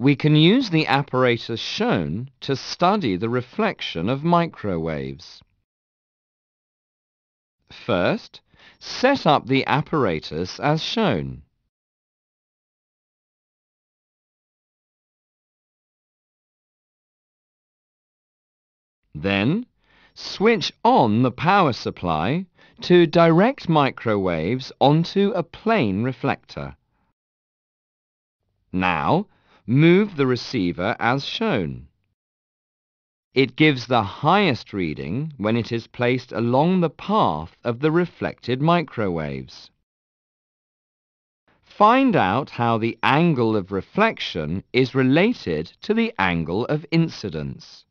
We can use the apparatus shown to study the reflection of microwaves. First, set up the apparatus as shown. Then, switch on the power supply to direct microwaves onto a plane reflector. Now, move the receiver as shown. It gives the highest reading when it is placed along the path of the reflected microwaves. Find out how the angle of reflection is related to the angle of incidence.